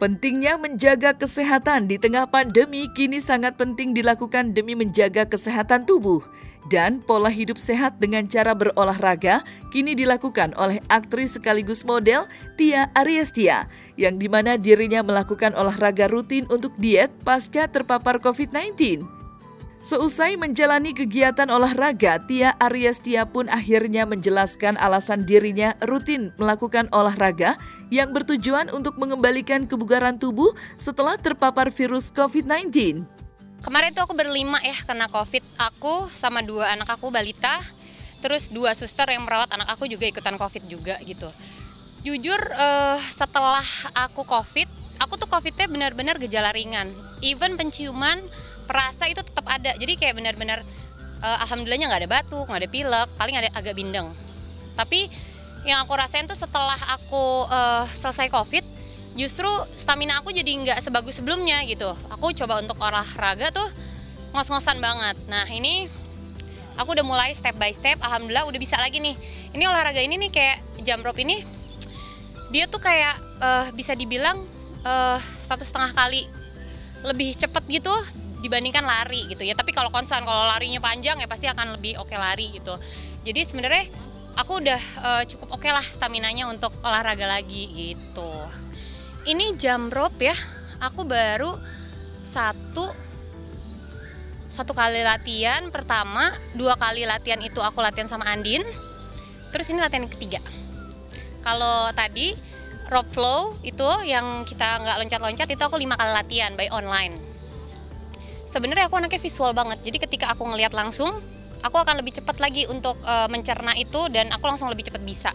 Pentingnya menjaga kesehatan di tengah pandemi kini sangat penting dilakukan demi menjaga kesehatan tubuh. Dan pola hidup sehat dengan cara berolahraga kini dilakukan oleh aktris sekaligus model Tia Ariestia, yang di mana dirinya melakukan olahraga rutin untuk diet pasca terpapar COVID-19. Seusai menjalani kegiatan olahraga, Tia Ariestia pun akhirnya menjelaskan alasan dirinya rutin melakukan olahraga yang bertujuan untuk mengembalikan kebugaran tubuh setelah terpapar virus COVID-19. Kemarin tuh aku berlima ya kena COVID. Aku sama dua anak aku balita, terus dua suster yang merawat anak aku juga ikutan COVID juga gitu. Jujur uh, setelah aku COVID, aku tuh COVID-nya benar-benar gejala ringan. Even penciuman perasa itu tetap ada. Jadi kayak benar-benar uh, alhamdulillahnya nggak ada batuk nggak ada pilek paling ada agak bindeng. Tapi yang aku rasain tuh setelah aku uh, selesai covid justru stamina aku jadi nggak sebagus sebelumnya gitu. Aku coba untuk olahraga tuh ngos-ngosan banget. Nah ini aku udah mulai step by step alhamdulillah udah bisa lagi nih. Ini olahraga ini nih kayak jump rope ini dia tuh kayak uh, bisa dibilang uh, satu setengah kali lebih cepet gitu dibandingkan lari gitu ya. Tapi kalau konsen kalau larinya panjang ya pasti akan lebih oke okay lari gitu. Jadi sebenarnya aku udah uh, cukup oke okay lah stamina nya untuk olahraga lagi gitu. Ini jam rope ya aku baru satu satu kali latihan pertama dua kali latihan itu aku latihan sama Andin terus ini latihan ketiga. Kalau tadi rope flow itu yang kita nggak loncat-loncat itu aku lima kali latihan by online. Sebenarnya aku anaknya visual banget. Jadi ketika aku ngelihat langsung aku akan lebih cepat lagi untuk uh, mencerna itu dan aku langsung lebih cepat bisa.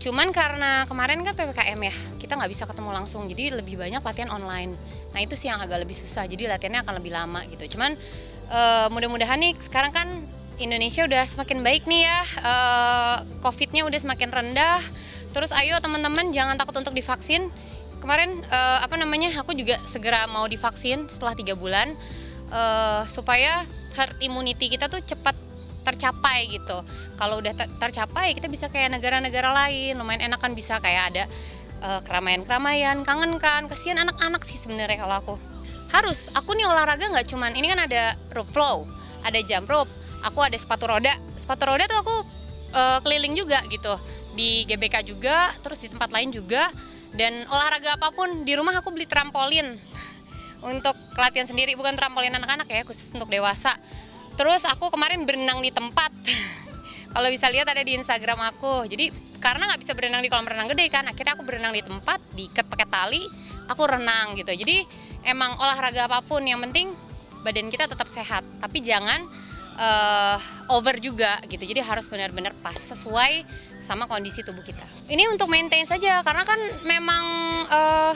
Cuman karena kemarin kan ppkm ya kita nggak bisa ketemu langsung. Jadi lebih banyak latihan online. Nah itu sih yang agak lebih susah. Jadi latihannya akan lebih lama gitu. Cuman uh, mudah-mudahan nih sekarang kan Indonesia udah semakin baik nih ya. Uh, covidnya udah semakin rendah terus ayo teman-teman jangan takut untuk divaksin kemarin uh, apa namanya aku juga segera mau divaksin setelah tiga bulan uh, supaya herd immunity kita tuh cepat tercapai gitu. Kalau udah ter tercapai kita bisa kayak negara-negara lain, lumayan enak kan bisa kayak ada uh, keramaian-keramaian, kangen kan, kesian anak-anak sih sebenarnya kalau aku. Harus, aku nih olahraga nggak cuman ini kan ada rope flow, ada jump rope, aku ada sepatu roda. Sepatu roda tuh aku uh, keliling juga gitu di GBK juga, terus di tempat lain juga. Dan olahraga apa pun di rumah aku beli trampolin. Untuk latihan sendiri bukan trampolin anak-anak ya khusus untuk dewasa. Terus aku kemarin berenang di tempat. Kalau bisa lihat ada di Instagram aku. Jadi karena nggak bisa berenang di kolam renang gede kan akhirnya aku berenang di tempat diikat pakai tali aku renang gitu. Jadi emang olahraga apa pun yang penting badan kita tetap sehat. Tapi jangan uh, over juga gitu. Jadi harus benar-benar pas sesuai sama kondisi tubuh kita. Ini untuk maintain saja karena kan memang uh,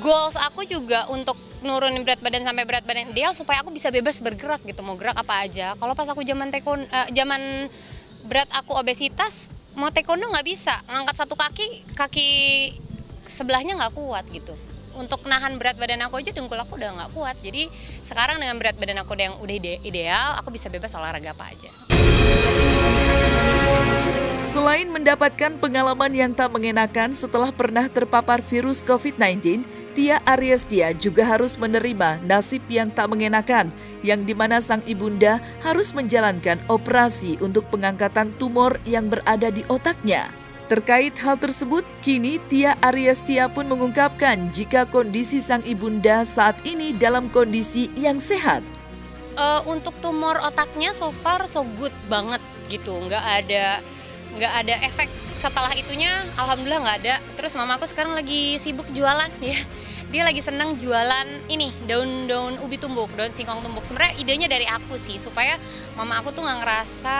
goals aku juga untuk nurunin berat badan sampai berat badan ideal supaya aku bisa bebas bergerak gitu. Mau gerak apa aja. Kalau pas aku zaman tekon uh, zaman berat aku obesitas mau taekwondo nggak bisa. Ngangkat satu kaki kaki sebelahnya nggak kuat gitu. Untuk nahan berat badan aku aja dengkul aku udah nggak kuat. Jadi sekarang dengan berat badan aku yang udah ide ideal aku bisa bebas olahraga apa aja Selain mendapatkan pengalaman yang tak mengenakan setelah pernah terpapar virus COVID-19, Tia Ariestia juga harus menerima nasib yang tak mengenakan, yang di mana sang ibunda harus menjalankan operasi untuk pengangkatan tumor yang berada di otaknya. Terkait hal tersebut, kini Tia Ariestia pun mengungkapkan jika kondisi sang ibunda saat ini dalam kondisi yang sehat. Uh, untuk tumor otaknya so far so good banget gitu, nggak ada nggak ada efek setelah itunya alhamdulillah nggak ada. Terus mamaku sekarang lagi sibuk jualan ya. Dia lagi seneng jualan ini daun-daun ubi tumbuk daun singkong tumbuk. Sebenarnya idenya dari aku sih supaya mama aku tuh nggak ngerasa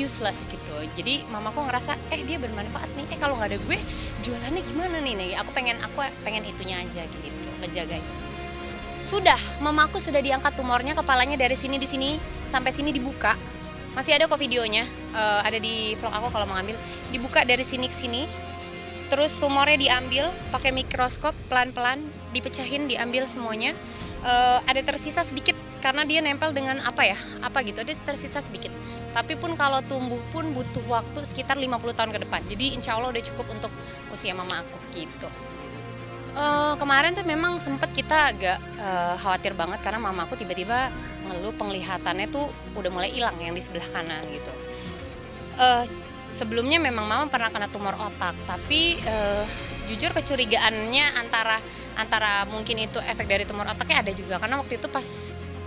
useless gitu. Jadi mamaku ngerasa eh dia bermanfaat nih. Eh kalau nggak ada gue jualannya gimana nih nih? Aku pengen aku pengen itunya aja gitu menjaga itu sudah mamaku sudah diangkat tumornya kepalanya dari sini di sini sampai sini dibuka masih ada kok videonya. Uh, ada di vlog aku kalau mau ngambil. Dibuka dari sini ke sini. Terus tumornya diambil pakai mikroskop pelan-pelan dipecahin diambil semuanya. Uh, ada tersisa sedikit karena dia nempel dengan apa ya? Apa gitu ada tersisa sedikit. Tapi pun kalau tumbuh pun butuh waktu sekitar 50 tahun ke depan. Jadi insya Allah udah cukup untuk usia mama aku gitu Uh, kemarin tuh memang sempet kita agak uh, khawatir banget karena mamaku tiba-tiba ngeluh penglihatannya tuh udah mulai hilang yang di sebelah kanan gitu. Uh, sebelumnya memang mama pernah kena tumor otak, tapi uh, jujur kecurigaannya antara antara mungkin itu efek dari tumor otaknya ada juga karena waktu itu pas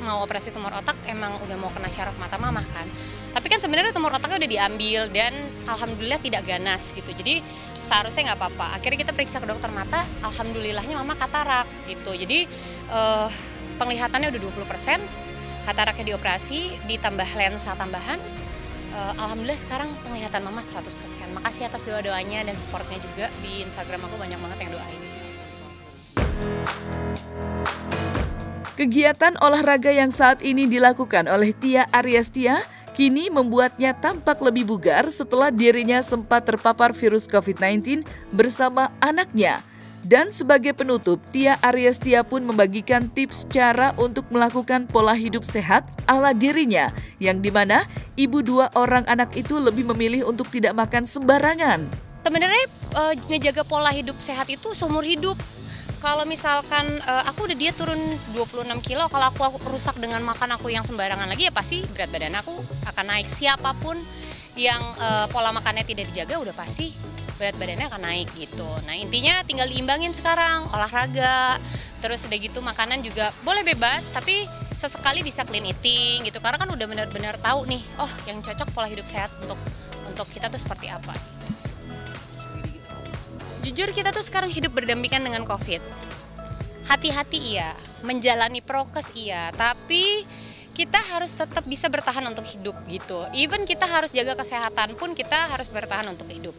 mau operasi tumor otak emang udah mau kena syaraf mata mama kan. Tapi kan sebenarnya tumor otaknya udah diambil dan alhamdulillah tidak ganas gitu. Jadi seharusnya nggak apa-apa. Akhirnya kita periksa ke dokter mata alhamdulillahnya mama katarak gitu. Jadi uh, penglihatannya udah 20% kataraknya dioperasi ditambah lensa tambahan uh, alhamdulillah sekarang penglihatan mama 100% makasih atas doa-doanya dan supportnya juga. Di Instagram aku banyak banget yang doain. Kegiatan olahraga yang saat ini dilakukan oleh Tia Ariastia kini membuatnya tampak lebih bugar setelah dirinya sempat terpapar virus COVID-19 bersama anaknya. Dan sebagai penutup, Tia Ariestia pun membagikan tips cara untuk melakukan pola hidup sehat ala dirinya, yang di mana ibu dua orang anak itu lebih memilih untuk tidak makan sembarangan. Sebenarnya e, ngejaga pola hidup sehat itu seumur hidup kalau misalkan uh, aku udah dia turun 26 kilo kalau aku, aku rusak dengan makan aku yang sembarangan lagi ya pasti berat badan aku akan naik. Siapa pun yang uh, pola makannya tidak dijaga udah pasti berat badannya akan naik gitu. Nah intinya tinggal diimbangin sekarang olahraga terus udah gitu makanan juga boleh bebas tapi sesekali bisa clean eating gitu. Karena kan udah benar-benar tahu nih oh yang cocok pola hidup sehat untuk untuk kita tuh seperti apa jujur kita tuh sekarang hidup berdampingan dengan covid hati-hati iya menjalani prokes iya tapi kita harus tetap bisa bertahan untuk hidup gitu. Even kita harus jaga kesehatan pun kita harus bertahan untuk hidup.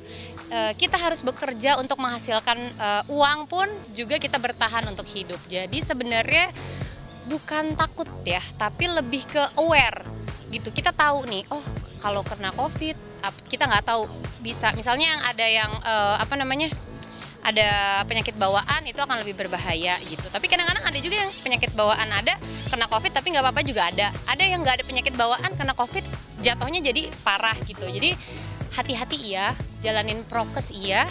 Uh, kita harus bekerja untuk menghasilkan uh, uang pun juga kita bertahan untuk hidup. Jadi sebenarnya bukan takut ya, tapi lebih ke aware gitu. Kita tahu nih, oh kalau kena covid kita nggak tahu bisa misalnya yang ada yang uh, apa namanya ada penyakit bawaan itu akan lebih berbahaya gitu. Tapi kadang-kadang ada juga yang penyakit bawaan ada kena covid tapi nggak apa-apa juga ada. Ada yang nggak ada penyakit bawaan kena covid jatuhnya jadi parah gitu. Jadi hati-hati iya, jalanin prokes iya,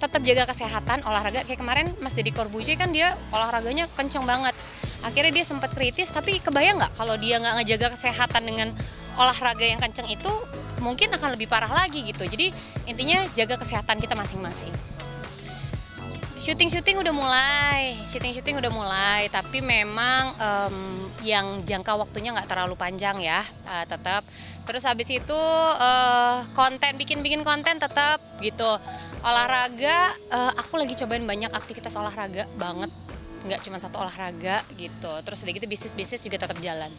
tetap jaga kesehatan olahraga kayak kemarin Mas Deddy Corbuzier kan dia olahraganya kenceng banget akhirnya dia sempat kritis tapi kebayang nggak kalau dia nggak ngejaga kesehatan dengan olahraga yang kenceng itu mungkin akan lebih parah lagi gitu jadi intinya jaga kesehatan kita masing-masing syuting-syuting udah mulai, syuting-syuting udah mulai, tapi memang um, yang jangka waktunya nggak terlalu panjang ya, uh, tetap. Terus habis itu uh, konten, bikin-bikin konten tetap gitu. Olahraga, uh, aku lagi cobain banyak aktivitas olahraga banget, nggak cuma satu olahraga gitu. Terus udah gitu bisnis-bisnis juga tetap jalan.